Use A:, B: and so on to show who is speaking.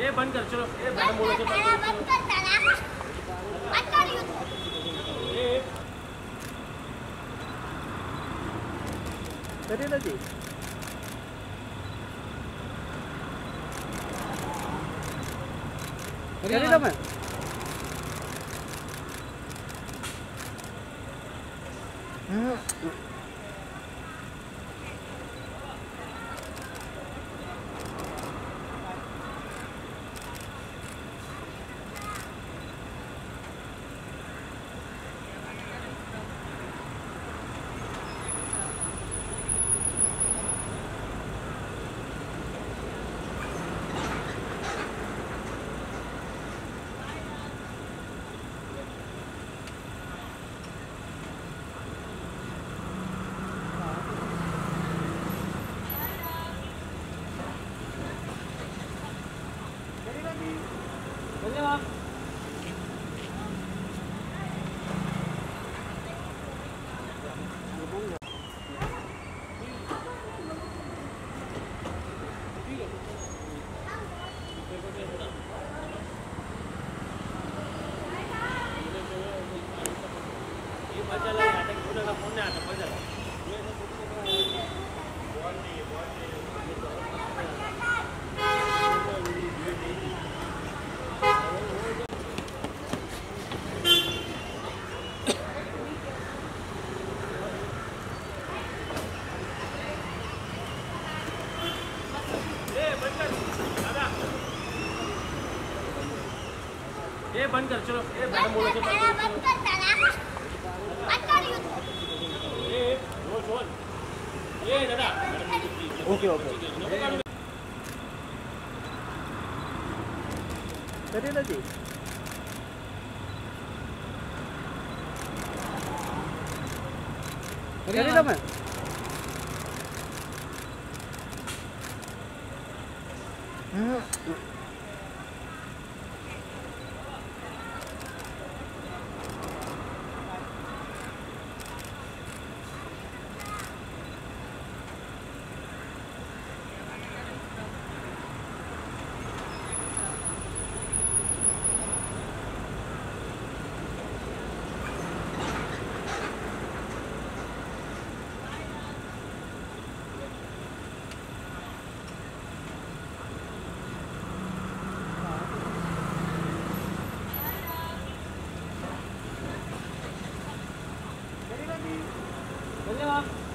A: ए बंद कर चलो। ए मैडम बोलो तो
B: बंद कर दादा बंद कर यू।
C: मैं।
A: ये मज़ा लगा नाटक बोला ना फ़ोन नहीं आता मज़ा लगा ए बंद कर दादा ए बंद कर चलो। ए मैडम बोलो तो
B: बंद कर दादा। बंद कर यू।
A: ए रोज रोज ए दादा।
C: Okay okay. करेला जी। करेला मैं। off.